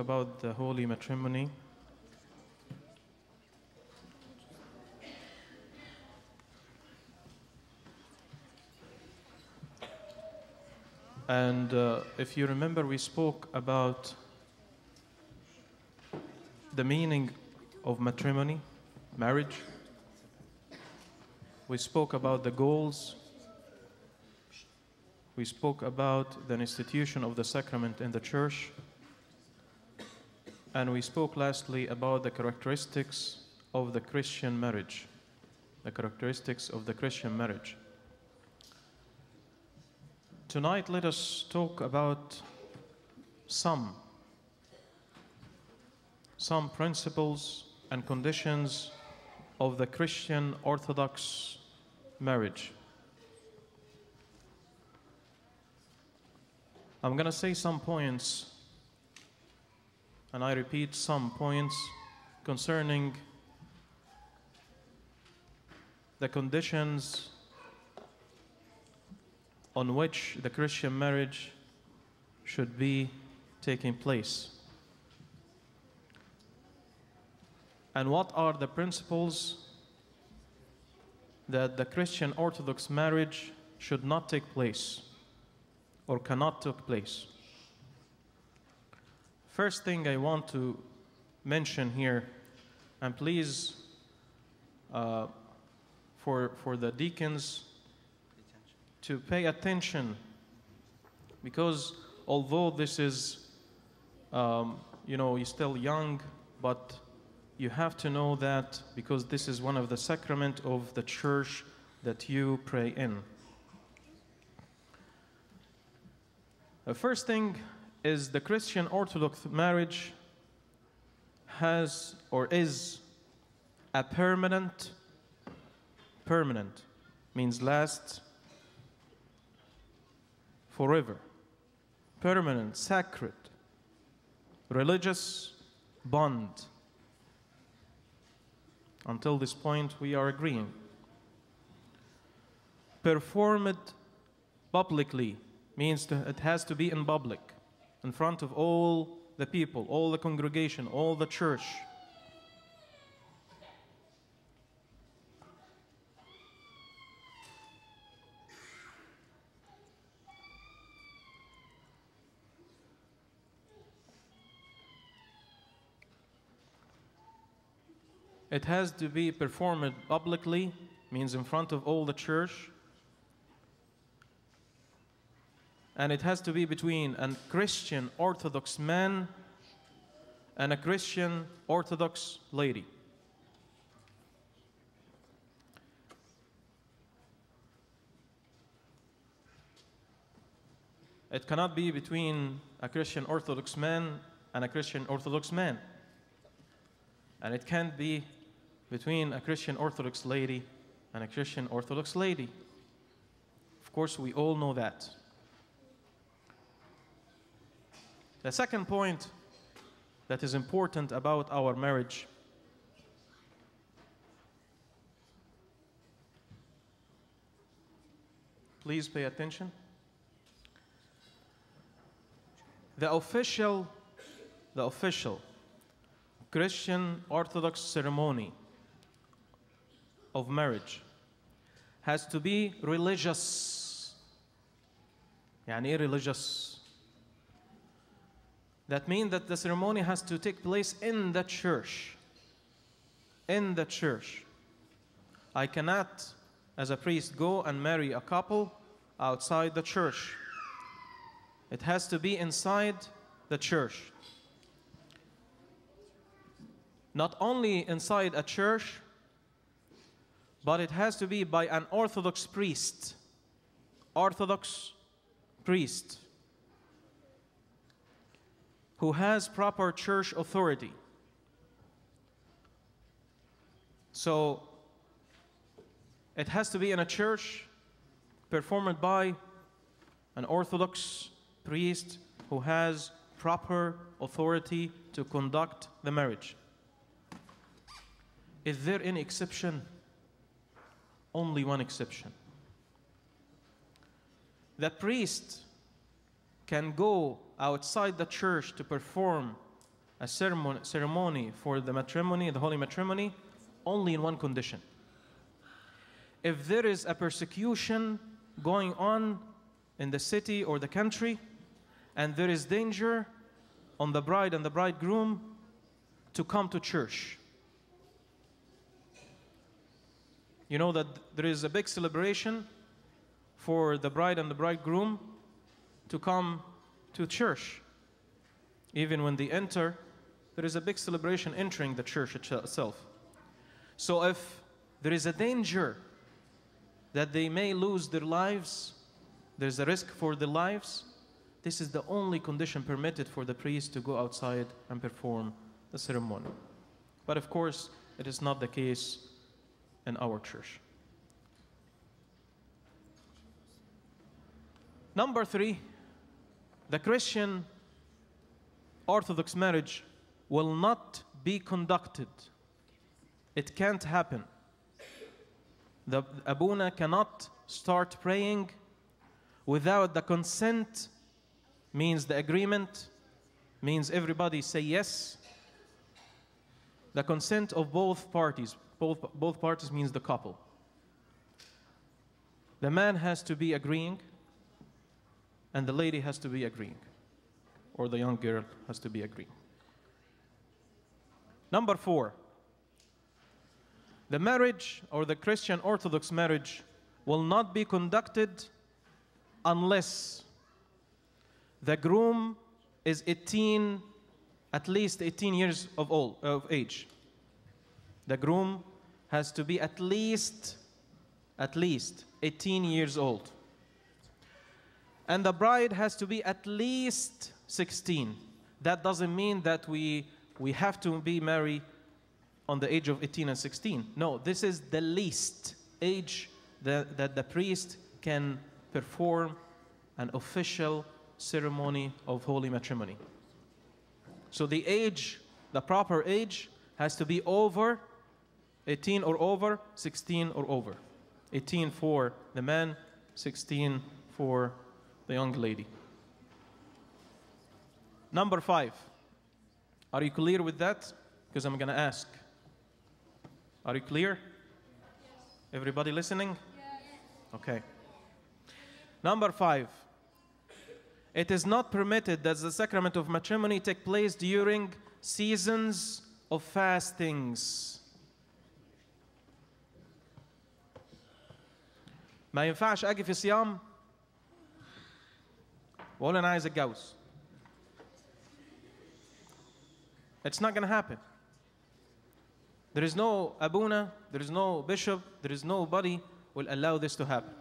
about the holy matrimony. And uh, if you remember, we spoke about the meaning of matrimony, marriage. We spoke about the goals. We spoke about the institution of the sacrament in the church. And we spoke lastly about the characteristics of the Christian marriage. The characteristics of the Christian marriage. Tonight, let us talk about some some principles and conditions of the Christian Orthodox marriage. I'm going to say some points, and I repeat some points concerning the conditions on which the Christian marriage should be taking place. And what are the principles that the Christian Orthodox marriage should not take place or cannot take place? First thing I want to mention here, and please, uh, for, for the deacons to pay attention, because although this is, um, you know, you're still young, but you have to know that because this is one of the sacrament of the church that you pray in. The first thing is the Christian Orthodox marriage has or is a permanent, permanent means last forever, permanent, sacred, religious bond. Until this point, we are agreeing. Perform it publicly means it has to be in public, in front of all the people, all the congregation, all the church. It has to be performed publicly, means in front of all the church. And it has to be between a Christian Orthodox man and a Christian Orthodox lady. It cannot be between a Christian Orthodox man and a Christian Orthodox man. And it can't be between a Christian Orthodox lady and a Christian Orthodox lady. Of course, we all know that. The second point that is important about our marriage please pay attention. The official, the official Christian Orthodox ceremony of marriage has to be religious. يعني إيه religious? That means that the ceremony has to take place in the church. In the church. I cannot, as a priest, go and marry a couple outside the church. It has to be inside the church. Not only inside a church, but it has to be by an Orthodox priest. Orthodox priest who has proper church authority. So it has to be in a church performed by an Orthodox priest who has proper authority to conduct the marriage. Is there any exception? only one exception. The priest can go outside the church to perform a ceremony, for the matrimony, the holy matrimony, only in one condition. If there is a persecution going on in the city or the country, and there is danger on the bride and the bridegroom to come to church. You know that there is a big celebration for the bride and the bridegroom to come to church. Even when they enter, there is a big celebration entering the church itself. So if there is a danger that they may lose their lives, there's a risk for their lives, this is the only condition permitted for the priest to go outside and perform the ceremony. But of course, it is not the case in our church. Number three, the Christian Orthodox marriage will not be conducted. It can't happen. The Abuna cannot start praying without the consent, means the agreement, means everybody say yes. The consent of both parties, both, both parties means the couple. The man has to be agreeing, and the lady has to be agreeing, or the young girl has to be agreeing. Number four, the marriage or the Christian Orthodox marriage will not be conducted unless the groom is 18, at least 18 years of, old, of age. The groom has to be at least, at least 18 years old. And the bride has to be at least 16. That doesn't mean that we, we have to be married on the age of 18 and 16. No, this is the least age that, that the priest can perform an official ceremony of holy matrimony. So the age, the proper age, has to be over 18 or over, 16 or over. 18 for the man, 16 for the young lady. Number five. Are you clear with that? Because I'm going to ask. Are you clear? Everybody listening? Okay. Number five. It is not permitted that the sacrament of matrimony take place during seasons of fastings. ما ينفعش اجي في صيام Maulana is a Gauss. It's not going to happen. There is no Abuna, there is no bishop, there is nobody will allow this to happen.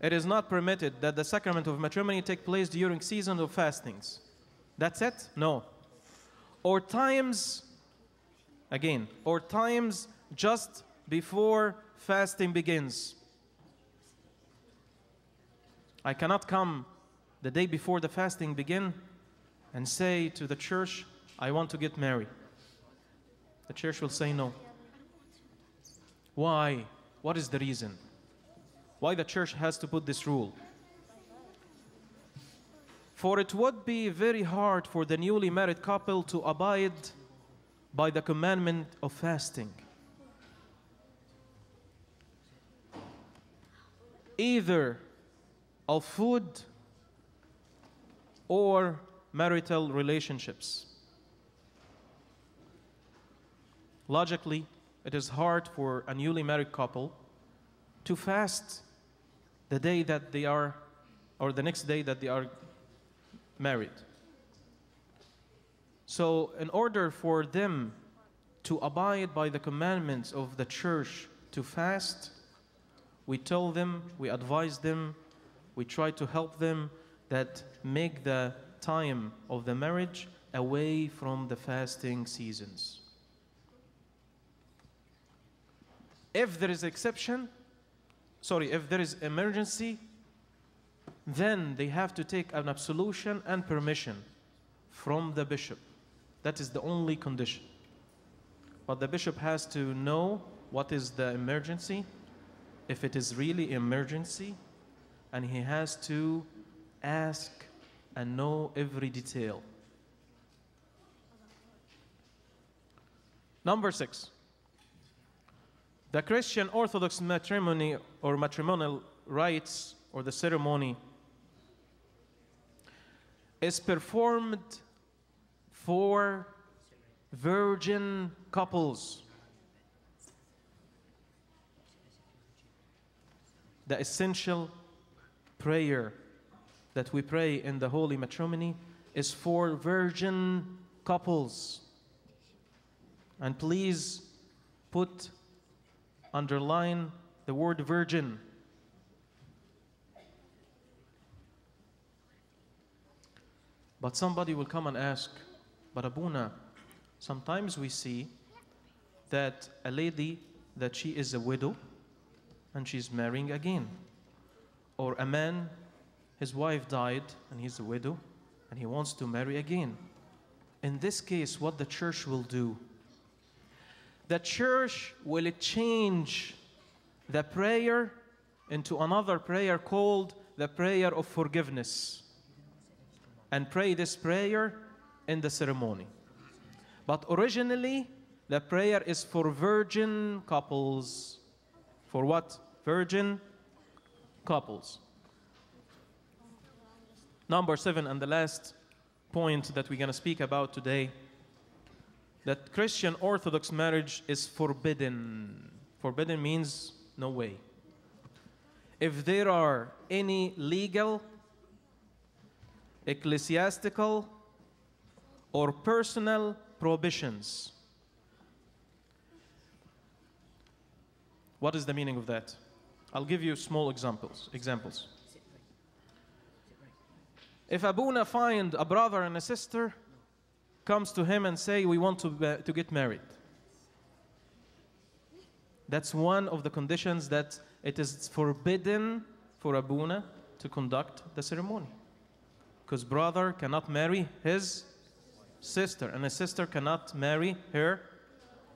It is not permitted that the sacrament of matrimony take place during seasons of fastings. That's it? No. Or times, again, or times just before fasting begins. I cannot come the day before the fasting begin and say to the church, I want to get married. The church will say no. Why? What is the reason? Why the church has to put this rule? For it would be very hard for the newly married couple to abide by the commandment of fasting. Either of food or marital relationships. Logically, it is hard for a newly married couple to fast the day that they are, or the next day that they are married. So, in order for them to abide by the commandments of the church to fast, we tell them, we advise them, we try to help them that make the time of the marriage away from the fasting seasons. If there is exception, sorry, if there is emergency, then they have to take an absolution and permission from the bishop. That is the only condition. But the bishop has to know what is the emergency, if it is really emergency, and he has to ask and know every detail. Number six. The Christian Orthodox matrimony or matrimonial rites or the ceremony is performed for virgin couples. The essential prayer that we pray in the holy matrimony is for virgin couples. And please put, underline the word virgin. But somebody will come and ask, but Abuna, sometimes we see that a lady that she is a widow and she's marrying again. Or a man, his wife died and he's a widow and he wants to marry again. In this case, what the church will do, the church will change the prayer into another prayer called the prayer of forgiveness and pray this prayer in the ceremony. But originally, the prayer is for virgin couples. For what? Virgin couples. Number seven, and the last point that we're going to speak about today that Christian Orthodox marriage is forbidden. Forbidden means no way. If there are any legal, ecclesiastical, or personal prohibitions, what is the meaning of that? I'll give you small examples. Examples. If Abuna find a brother and a sister, comes to him and say, we want to, to get married. That's one of the conditions that it is forbidden for Abuna to conduct the ceremony. Because brother cannot marry his sister, and a sister cannot marry her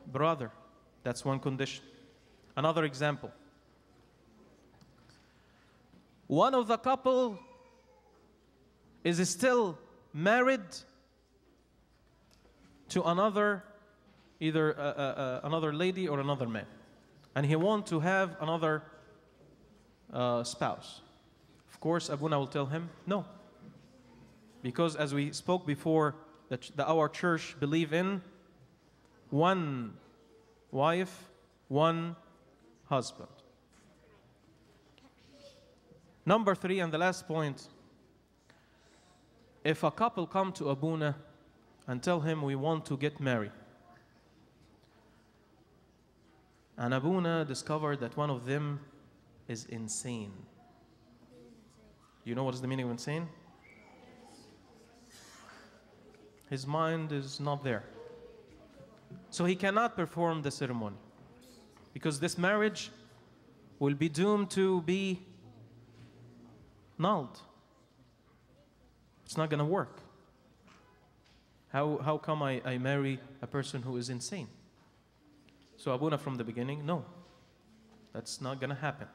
brother. That's one condition. Another example. One of the couple is still married to another, either uh, uh, uh, another lady or another man, and he want to have another uh, spouse. Of course, Abuna will tell him no, because as we spoke before, that the, our church believe in one wife, one husband. Number three, and the last point if a couple come to Abuna and tell him we want to get married, and Abuna discovered that one of them is insane. You know what is the meaning of insane? His mind is not there. So he cannot perform the ceremony because this marriage will be doomed to be nulled. It's not going to work. How, how come I, I marry a person who is insane? So Abuna from the beginning, no, that's not going to happen.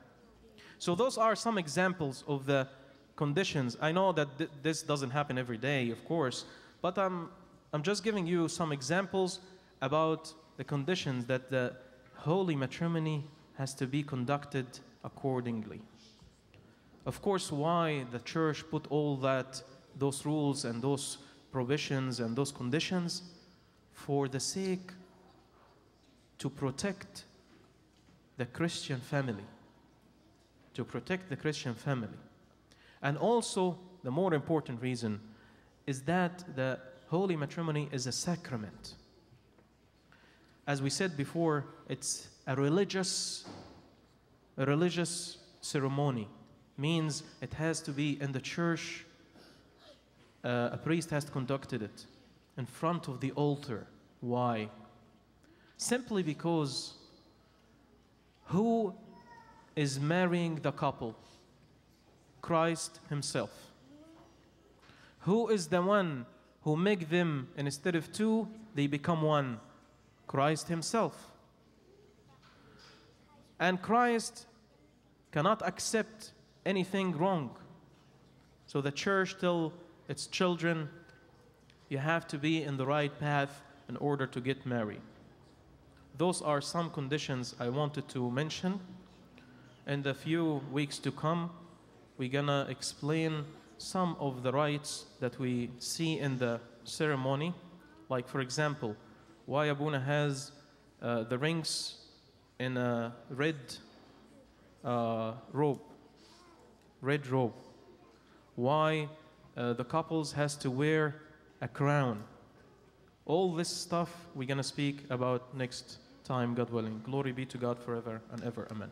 So those are some examples of the conditions. I know that th this doesn't happen every day, of course, but I'm, I'm just giving you some examples about the conditions that the holy matrimony has to be conducted accordingly. Of course, why the church put all that, those rules and those provisions and those conditions for the sake to protect the Christian family. To protect the Christian family. And also, the more important reason is that the holy matrimony is a sacrament. As we said before, it's a religious, a religious ceremony. Means it has to be in the church. Uh, a priest has conducted it in front of the altar. Why? Simply because who is marrying the couple? Christ Himself. Who is the one who make them instead of two, they become one? Christ Himself. And Christ cannot accept anything wrong. So the church tell its children. You have to be in the right path in order to get married. Those are some conditions I wanted to mention. In the few weeks to come, we're gonna explain some of the rites that we see in the ceremony. Like, for example, why Abuna has uh, the rings in a red uh, robe, red robe. Why uh, the couples has to wear a crown. All this stuff we're gonna speak about next time, God willing. Glory be to God forever and ever. Amen.